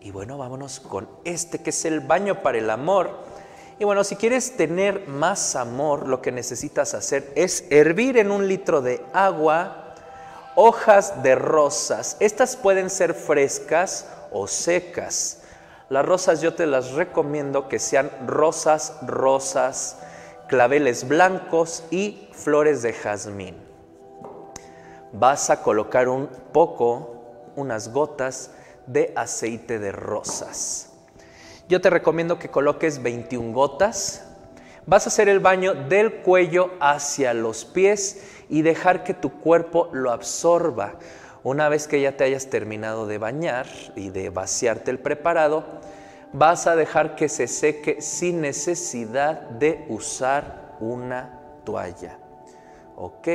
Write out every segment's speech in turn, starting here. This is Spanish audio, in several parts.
Y bueno, vámonos con este que es el baño para el amor. Y bueno, si quieres tener más amor, lo que necesitas hacer es hervir en un litro de agua hojas de rosas. Estas pueden ser frescas o secas. Las rosas yo te las recomiendo que sean rosas, rosas, claveles blancos y flores de jazmín. Vas a colocar un poco, unas gotas de aceite de rosas. Yo te recomiendo que coloques 21 gotas. Vas a hacer el baño del cuello hacia los pies y dejar que tu cuerpo lo absorba. Una vez que ya te hayas terminado de bañar y de vaciarte el preparado, vas a dejar que se seque sin necesidad de usar una toalla. ¿Ok?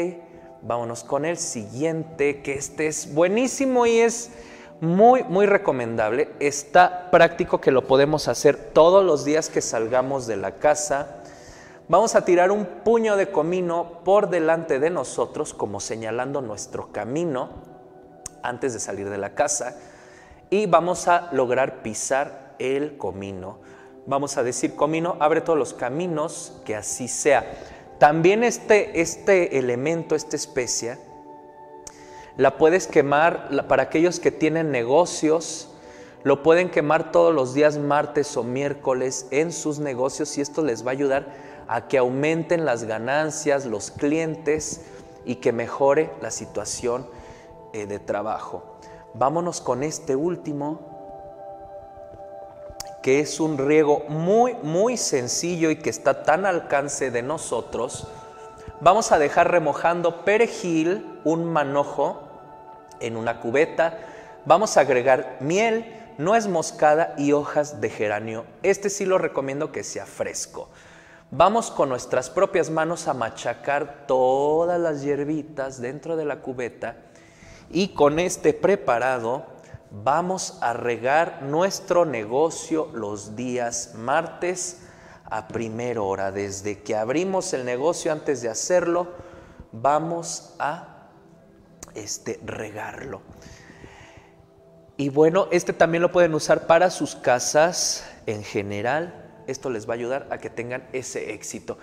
Vámonos con el siguiente, que este es buenísimo y es muy, muy recomendable. Está práctico que lo podemos hacer todos los días que salgamos de la casa. Vamos a tirar un puño de comino por delante de nosotros, como señalando nuestro camino antes de salir de la casa. Y vamos a lograr pisar el comino. Vamos a decir, comino, abre todos los caminos, que así sea. También este, este elemento, esta especia, la puedes quemar para aquellos que tienen negocios, lo pueden quemar todos los días martes o miércoles en sus negocios y esto les va a ayudar a que aumenten las ganancias, los clientes y que mejore la situación eh, de trabajo. Vámonos con este último que es un riego muy, muy sencillo y que está tan al alcance de nosotros, vamos a dejar remojando perejil, un manojo en una cubeta, vamos a agregar miel, nuez moscada y hojas de geranio. Este sí lo recomiendo que sea fresco. Vamos con nuestras propias manos a machacar todas las hierbitas dentro de la cubeta y con este preparado vamos a regar nuestro negocio los días martes a primera hora. Desde que abrimos el negocio antes de hacerlo, vamos a este, regarlo. Y bueno, este también lo pueden usar para sus casas en general. Esto les va a ayudar a que tengan ese éxito.